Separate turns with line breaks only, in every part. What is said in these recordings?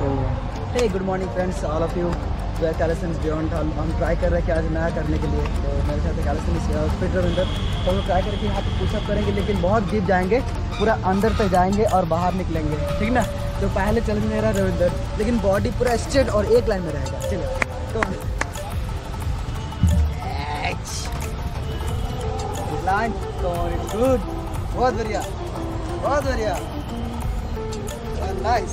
तो hey good morning friends all of you जो है कैलेसन बियॉन्ड हम ट्राई कर रहे हैं कि आज नया करने के लिए। तो मेरे साथ कैलेसन फिट अंदर तो हम लोग ट्राई करके यहाँ पे पुशअप करेंगे, लेकिन बहुत डीप जाएँगे, पूरा अंदर तक जाएँगे और बाहर निकलेंगे। ठीक ना? तो पहले चल मेरा रविंदर लेकिन बॉडी पूरा स्ट्रेट और एक लाइन में रहेगा। तो लाइन तो गुड बहुत बढ़िया। बहुत बढ़िया। नाइस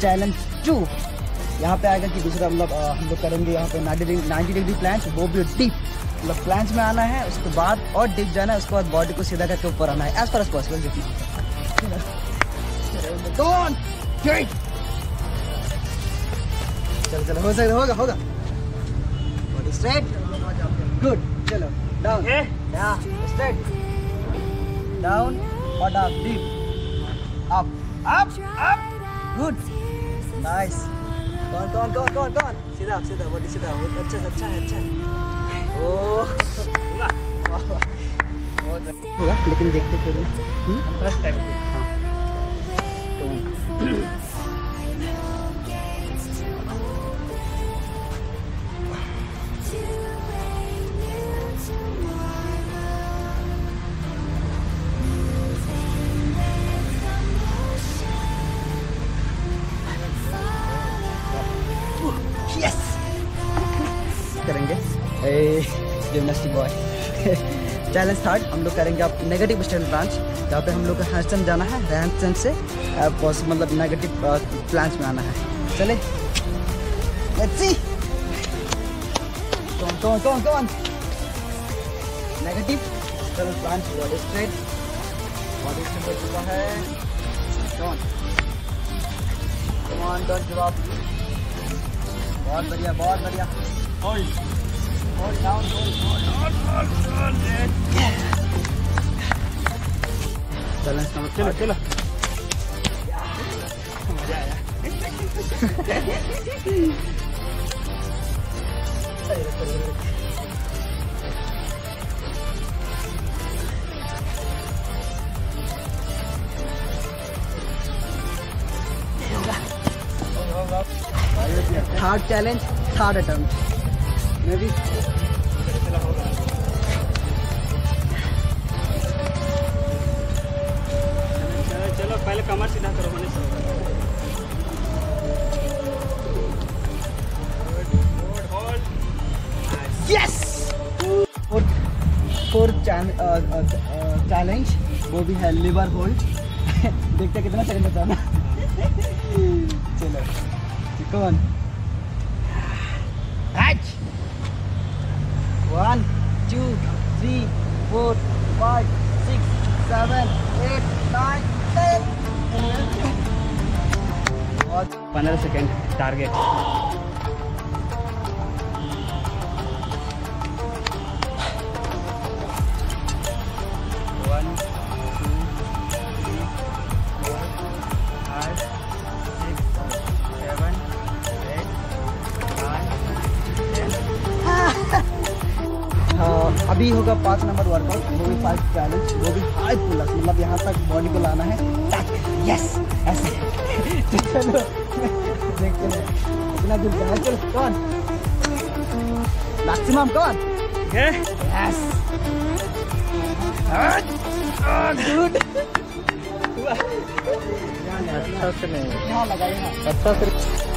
चैलेंज टू यहाँ पे आएगा कि दूसरा मतलब हम लोग करेंगे यहाँ पे ninety degree ninety degree planche वो भी डीप मतलब प्लांच में आना है उसके बाद और डीप जाना है उसके बाद बॉडी को सीधा करके ऊपर आना है एज फार एज पॉसिबल चलो चलो हो सकता होगा होगा। बॉडी स्ट्रेट गुड चलो डाउन स्ट्रेट डाउन और down deep up up up good nice कौन कौन कौन कौन कौन सीधा सीधा बॉडी सीधा बहुत अच्छा अच्छा है अच्छा है ओ होगा लेकिन देखते फिर
फ़र्स्ट टाइम
यस करेंगे। जिमनास्टिक बॉय चैलेंज थर्ड हम लोग करेंगे आप नेगेटिव स्टैंड ब्रांच जहाँ पे हम लोग को हैंडस्टैंड जाना है हैंडस्टैंड से बस मतलब नेगेटिव प्लांच में आना है। चले। लेट्स सी कौन कौन कौन कौन नेगेटिव चलो planche body straight body straight हो? चुका है कौन कौन डोंट अप बहुत बढ़िया बहुत बढ़िया। डाउन चलो
चलो चलो।
Third challenge third attempt maybe
चलो चलो पहले कमर सीधा करो Manish hold hold
yes fourth fourth challenge वो भी है लिवर होल्ड देखते हैं कितना सेकंड बचा ना चलो कौन one two three four five six seven eight nine ten और
पंद्रह सेकेंड टारगेट वन
अभी होगा पाँच नंबर वर्कआउट वो भी फाइव चैलेंज वो भी फाइव प्लस मतलब यहाँ तक बॉडी को लाना है। यस ऐसे। चलो देखते हैं। इतना दूर जाना है। चल कौन मैक्सिमम कौन यस गुड
अच्छा से नहीं।
यहाँ
अच्छा से